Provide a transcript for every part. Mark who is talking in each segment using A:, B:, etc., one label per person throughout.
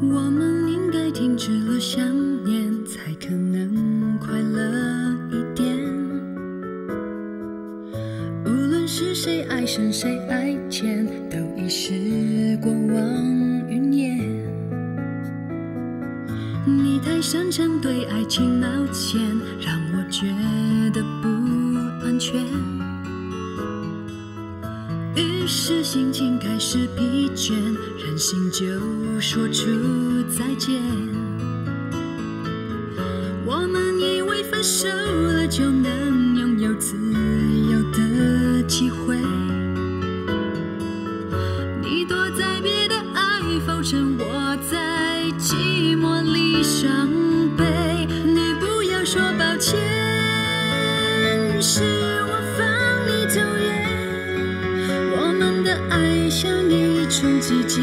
A: 我们应该停止了想念，才可能快乐一点。无论是谁爱深谁爱浅，都已是过往云烟。你太擅长对爱情冒险，心情开始疲倦，任性就说出再见。我们以为分手了就能拥有自由的机会，你躲在别的爱否称我在寂寞里伤悲。你不要说抱歉，是种季节，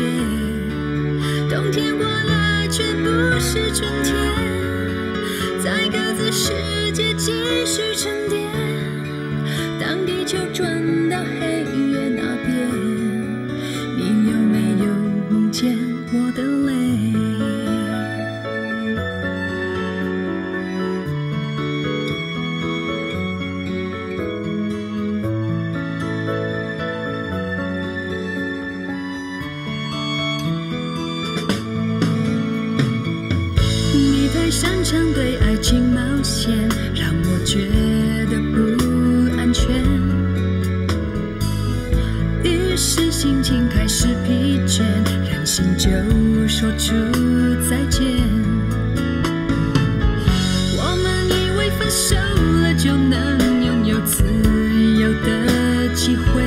A: 冬天过了却不是春天，在各自世界继续沉淀。当地球转擅长对爱情冒险，让我觉得不安全。于是心情开始疲倦，任性就说出再见。我们以为分手了就能拥有自由的机会。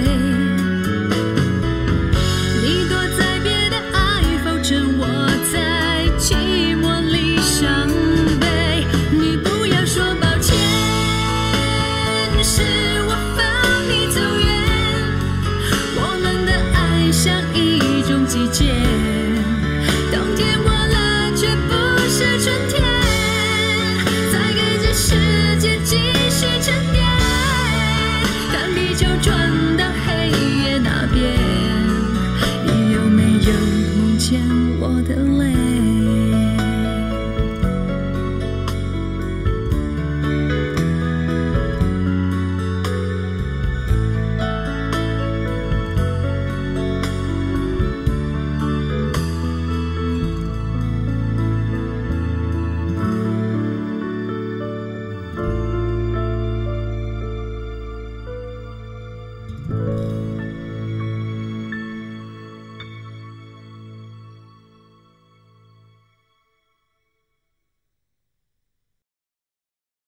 A: 你躲在别的爱否称我在寂寞里伤见我的泪。